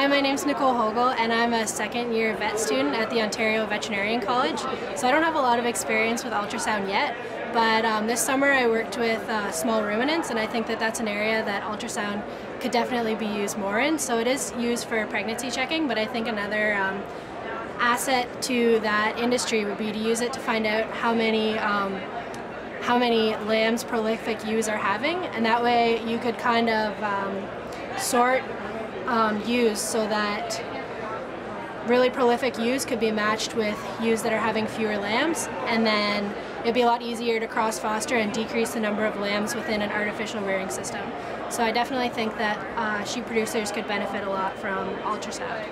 Hi, my name's Nicole Hogle, and I'm a second year vet student at the Ontario Veterinarian College. So I don't have a lot of experience with ultrasound yet, but um, this summer I worked with uh, small ruminants, and I think that that's an area that ultrasound could definitely be used more in. So it is used for pregnancy checking, but I think another um, asset to that industry would be to use it to find out how many um, how many lambs prolific ewes are having, and that way you could kind of um, sort um, so that really prolific ewes could be matched with ewes that are having fewer lambs, and then it'd be a lot easier to cross foster and decrease the number of lambs within an artificial rearing system. So I definitely think that uh, sheep producers could benefit a lot from ultrasound.